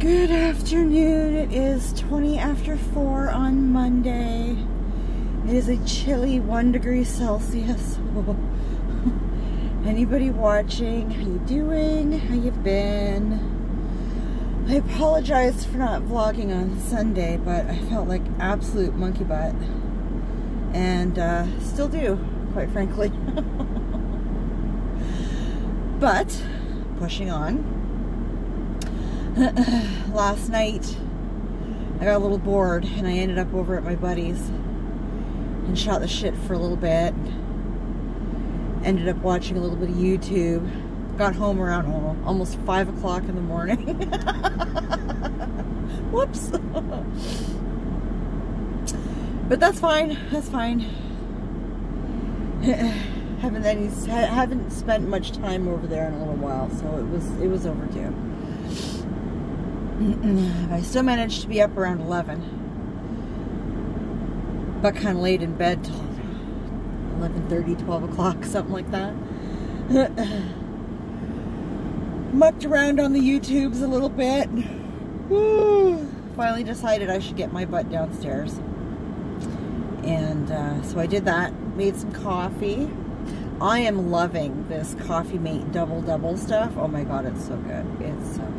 Good afternoon. It is 20 after 4 on Monday. It is a chilly 1 degree Celsius. Anybody watching? How you doing? How you been? I apologize for not vlogging on Sunday, but I felt like absolute monkey butt. And uh, still do, quite frankly. but, pushing on last night I got a little bored and I ended up over at my buddy's and shot the shit for a little bit. Ended up watching a little bit of YouTube. Got home around almost 5 o'clock in the morning. Whoops. but that's fine. That's fine. haven't any, haven't spent much time over there in a little while, so it was it was overdue. I still managed to be up around 11. But kind of late in bed till 11.30, 12 o'clock, something like that. Mucked around on the YouTubes a little bit. Finally decided I should get my butt downstairs. And uh, so I did that. Made some coffee. I am loving this Coffee Mate Double Double stuff. Oh my god, it's so good. It's so good.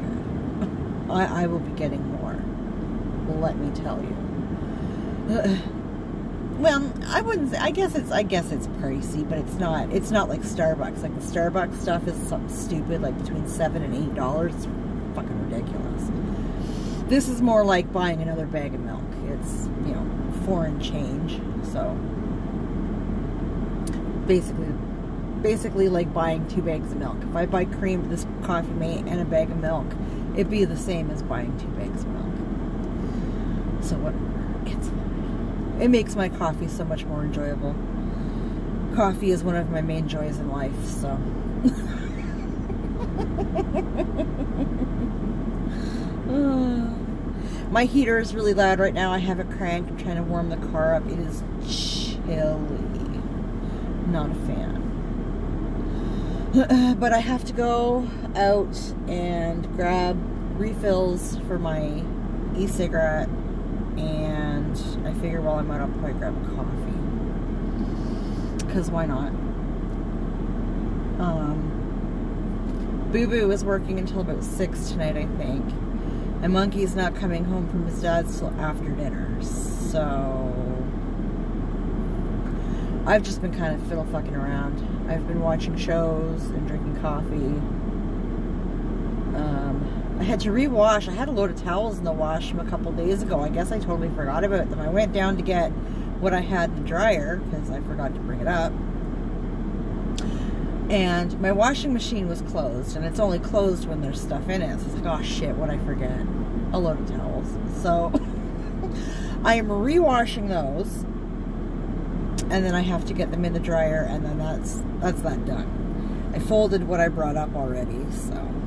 I, I will be getting more. Let me tell you. well, I wouldn't. Say, I guess it's. I guess it's pricey, but it's not. It's not like Starbucks. Like the Starbucks stuff is something stupid, like between seven and eight dollars. Fucking ridiculous. This is more like buying another bag of milk. It's you know foreign change. So basically, basically like buying two bags of milk. If I buy cream, this coffee mate, and a bag of milk, it'd be the same as buying two bags of milk. So whatever. It's it makes my coffee so much more enjoyable. Coffee is one of my main joys in life, so my heater is really loud right now. I have it cranked. I'm trying to warm the car up. It is chilly. Not a fan. but I have to go out and grab refills for my e-cigarette and I figure while I'm out I'll probably grab coffee. Because why not? Um, Boo Boo is working until about 6 tonight I think. And Monkey's not coming home from his dad's till after dinner so I've just been kind of fiddle fucking around. I've been watching shows and drinking coffee. Um, I had to rewash. I had a load of towels in the wash from a couple days ago. I guess I totally forgot about them. I went down to get what I had in the dryer because I forgot to bring it up. And my washing machine was closed, and it's only closed when there's stuff in it. So it's like, oh shit, what I forget? A load of towels. So I am rewashing those and then I have to get them in the dryer and then that's that's that done. I folded what I brought up already, so.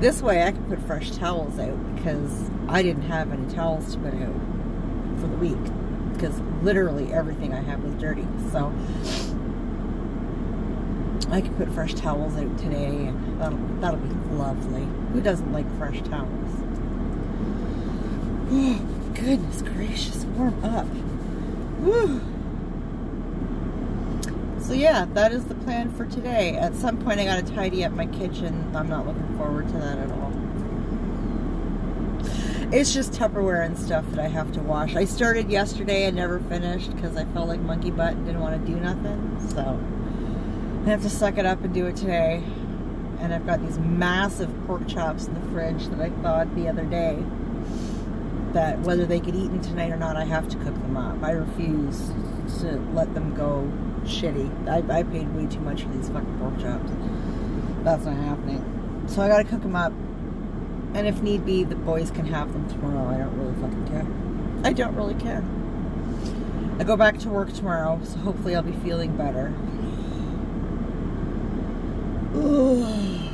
This way I can put fresh towels out because I didn't have any towels to put out for the week because literally everything I have was dirty. So I can put fresh towels out today and that'll, that'll be lovely. Who doesn't like fresh towels? Oh, goodness gracious, warm up. Whew. So yeah, that is the plan for today. At some point I gotta tidy up my kitchen. I'm not looking forward to that at all. It's just Tupperware and stuff that I have to wash. I started yesterday and never finished because I felt like monkey butt and didn't want to do nothing. So I have to suck it up and do it today. And I've got these massive pork chops in the fridge that I thawed the other day that whether they get eaten tonight or not, I have to cook them up. I refuse to let them go shitty. I, I paid way too much for these fucking pork chops. That's not happening. So I gotta cook them up. And if need be, the boys can have them tomorrow. I don't really fucking care. I don't really care. I go back to work tomorrow, so hopefully I'll be feeling better.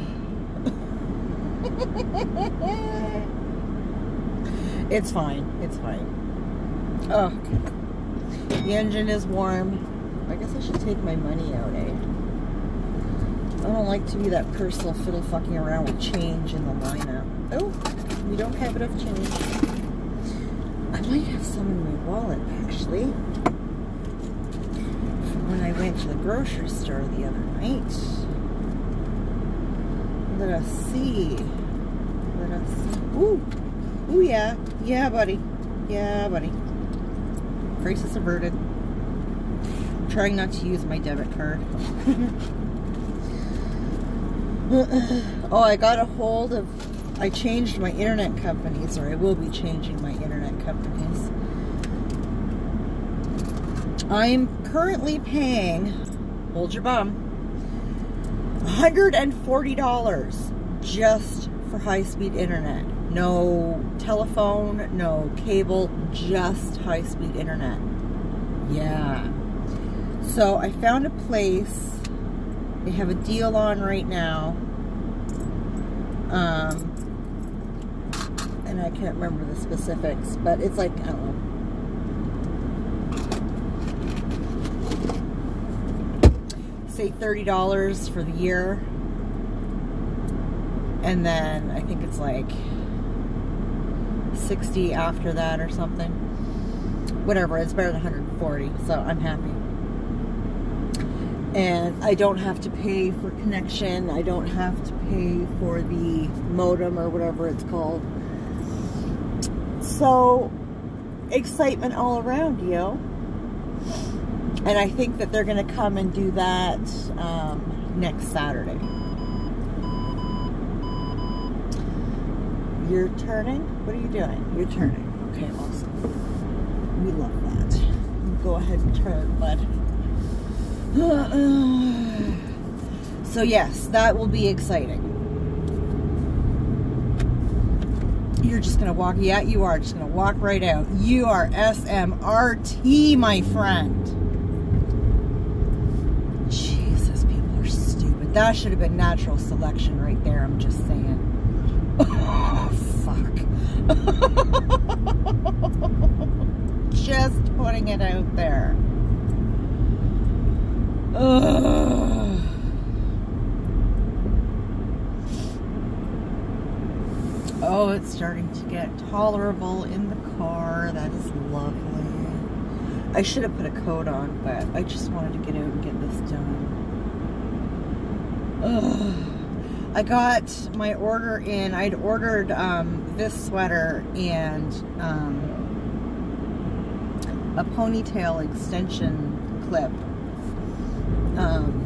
It's fine. It's fine. Oh, the engine is warm. I guess I should take my money out, eh? I don't like to be that person fiddle fucking around with change in the lineup. Oh, we don't have enough change. I might have some in my wallet, actually. From when I went to the grocery store the other night. Let us see. Let us see. Ooh. Ooh, yeah. Yeah, buddy. Yeah, buddy. Crisis averted. Trying not to use my debit card. oh, I got a hold of, I changed my internet companies, or I will be changing my internet companies. I'm currently paying, hold your bum, $140 just for high-speed internet. No telephone, no cable, just high-speed internet. Yeah. So I found a place they have a deal on right now. Um, and I can't remember the specifics, but it's like, I don't know. Say $30 for the year. And then I think it's like 60 after that or something. Whatever, it's better than 140, so I'm happy and I don't have to pay for connection. I don't have to pay for the modem or whatever it's called. So, excitement all around, you know? And I think that they're going to come and do that um, next Saturday. You're turning? What are you doing? You're turning. Okay, awesome. We love that. Go ahead and turn, bud. so yes, that will be exciting. You're just going to walk, yeah, you are just going to walk right out. You are SMRT, my friend. Jesus, people are stupid. That should have been natural selection right there, I'm just saying. Oh, fuck. just putting it out there. Ugh. Oh, it's starting to get tolerable in the car. That is lovely. I should have put a coat on, but I just wanted to get out and get this done. Ugh. I got my order in. I'd ordered um, this sweater and um, a ponytail extension clip um,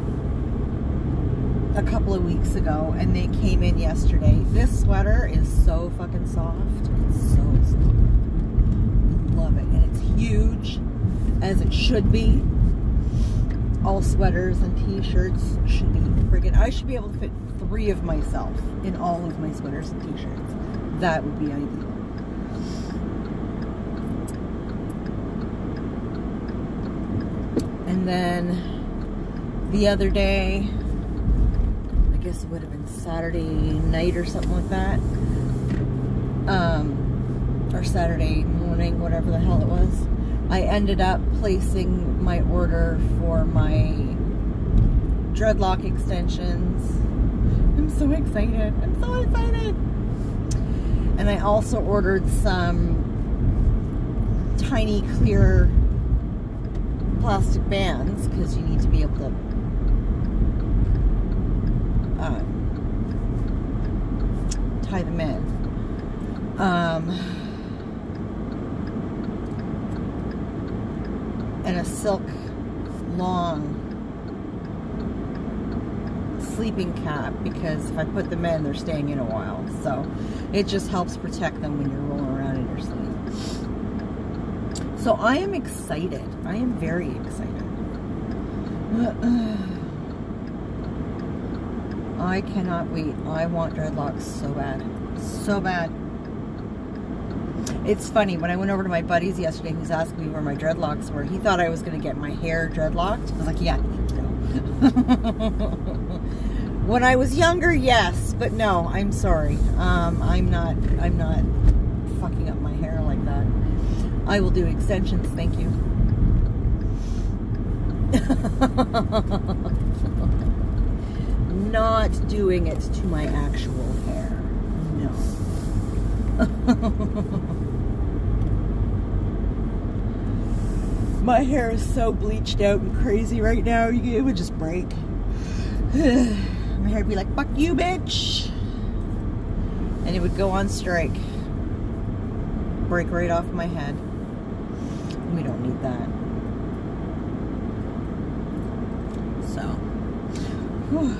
a couple of weeks ago and they came in yesterday. This sweater is so fucking soft. It's so soft. Love it. And it's huge, as it should be. All sweaters and t-shirts should be friggin' I should be able to fit three of myself in all of my sweaters and t-shirts. That would be ideal. And then the other day. I guess it would have been Saturday night or something like that. Um, or Saturday morning, whatever the hell it was. I ended up placing my order for my dreadlock extensions. I'm so excited. I'm so excited. And I also ordered some tiny clear plastic bands because you need to be able to uh, tie them in. Um, and a silk long sleeping cap because if I put them in, they're staying in a while. So it just helps protect them when you're rolling around in your sleep. So I am excited. I am very excited. I cannot wait. I want dreadlocks so bad. So bad. It's funny, when I went over to my buddies yesterday, was asking me where my dreadlocks were. He thought I was going to get my hair dreadlocked. I was like, yeah, when I was younger, yes, but no, I'm sorry. Um, I'm not, I'm not fucking up my hair like that. I will do extensions, thank you. not doing it to my actual hair. No. My hair is so bleached out and crazy right now, it would just break. my hair would be like, fuck you, bitch. And it would go on strike. Break right off my head. We don't need that. So, whew.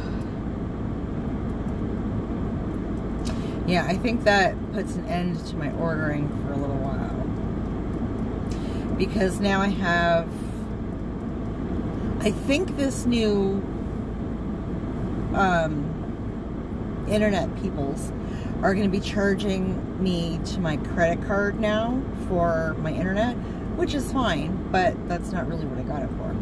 yeah, I think that puts an end to my ordering for a little while. Because now I have, I think this new um, internet peoples are going to be charging me to my credit card now for my internet, which is fine, but that's not really what I got it for.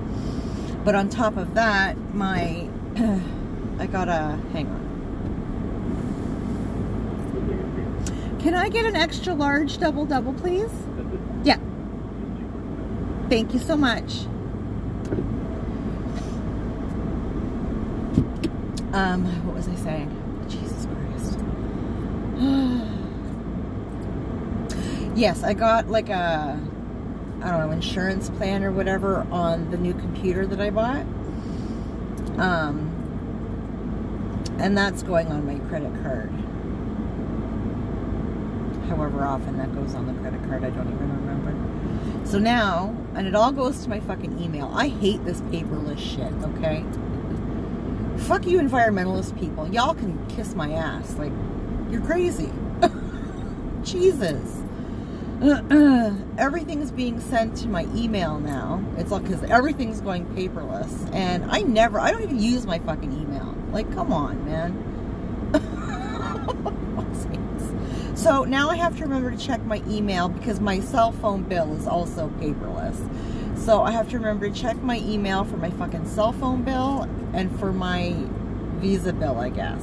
But on top of that, my, I got a, hang on. Can I get an extra large double double, please? Yeah. Thank you so much. Um, what was I saying? Jesus Christ. yes, I got like a, I don't know, insurance plan or whatever on the new computer that I bought. Um, and that's going on my credit card. However often that goes on the credit card, I don't even remember. So now, and it all goes to my fucking email. I hate this paperless shit, okay? Fuck you environmentalist people. Y'all can kiss my ass. Like, you're crazy. Jesus. everything's being sent to my email now. It's all because everything's going paperless. And I never, I don't even use my fucking email. Like, come on, man. so now I have to remember to check my email because my cell phone bill is also paperless. So I have to remember to check my email for my fucking cell phone bill and for my Visa bill, I guess.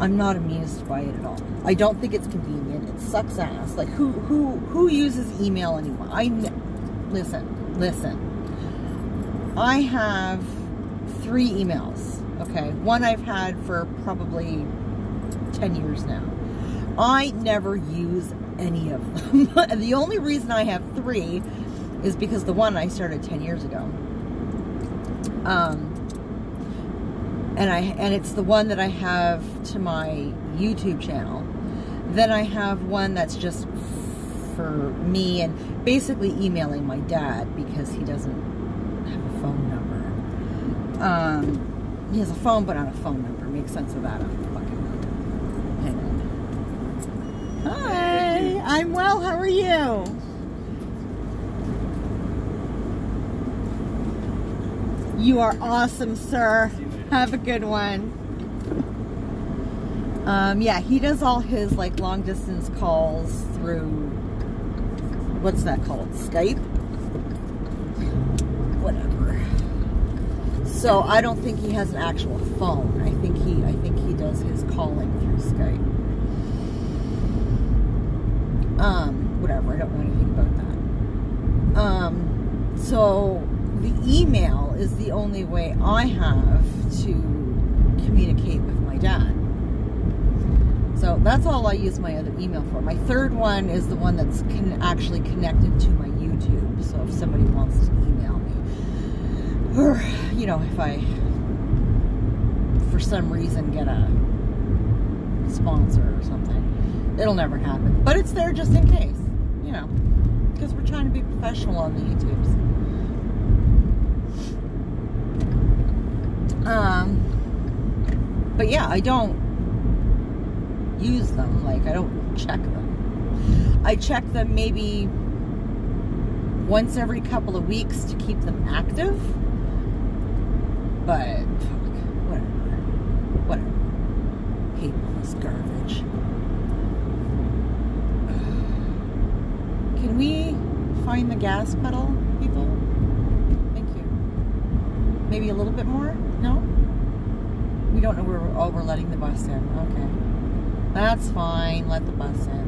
I'm not amused by it at all. I don't think it's convenient. It sucks ass. Like who who who uses email anymore? I listen, listen. I have three emails. Okay, one I've had for probably 10 years now. I never use any of them. the only reason I have three is because the one I started 10 years ago. Um, and I and it's the one that I have to my YouTube channel. Then I have one that's just for me and basically emailing my dad because he doesn't have a phone number. Um, he has a phone but not a phone number. Makes sense of that. I'm fucking hang on. Hi, I'm well. How are you? You are awesome, sir. Have a good one. Um, yeah, he does all his like long distance calls through what's that called? Skype? Whatever. So I don't think he has an actual phone. I think he I think he does his calling through Skype. Um, whatever, I don't know anything about that. Um, so the email is the only way I have to communicate with my dad. So that's all I use my other email for. My third one is the one that's con actually connected to my YouTube. So if somebody wants to email me, or, you know, if I, for some reason, get a sponsor or something, it'll never happen. But it's there just in case, you know, because we're trying to be professional on the YouTubes. Um, but yeah, I don't use them. Like, I don't check them. I check them maybe once every couple of weeks to keep them active. But, fuck, whatever. Whatever. Hate this garbage. Can we find the gas pedal, people? Thank you. Maybe a little bit more? No? We don't know where we're, oh, we're letting the bus in. Okay. That's fine. Let the bus in.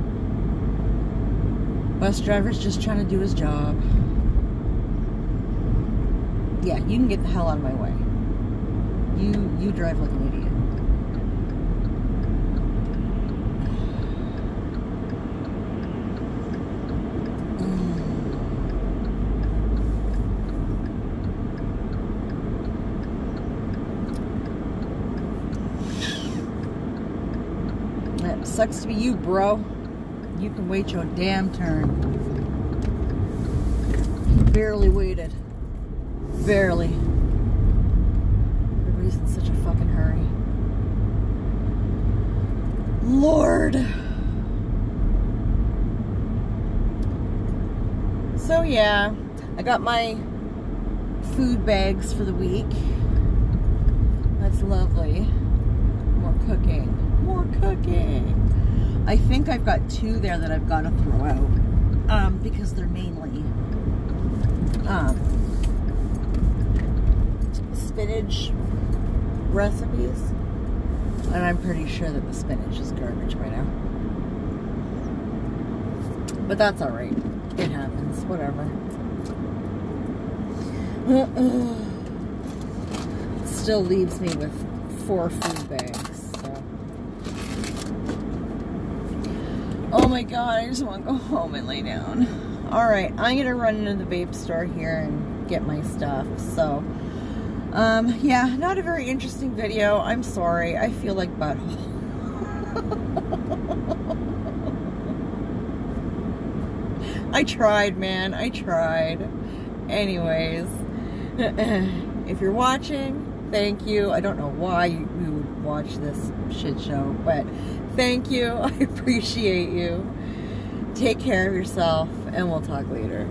Bus driver's just trying to do his job. Yeah, you can get the hell out of my way. You you drive like an idiot. It sucks to be you, bro. You can wait your damn turn. Barely waited. Barely. Everybody's in such a fucking hurry. Lord. So yeah, I got my food bags for the week. That's lovely. More cooking. More cooking. I think I've got two there that I've got to throw out. Um, because they're mainly um, spinach recipes. And I'm pretty sure that the spinach is garbage by now. But that's alright. It happens. Whatever. Still leaves me with four food bags. So. Oh my god, I just want to go home and lay down. Alright, I'm going to run into the vape store here and get my stuff. So, um, yeah, not a very interesting video. I'm sorry. I feel like butthole. I tried, man. I tried. Anyways, if you're watching, thank you. I don't know why you, would watch this shit show, but thank you. I appreciate you. Take care of yourself, and we'll talk later.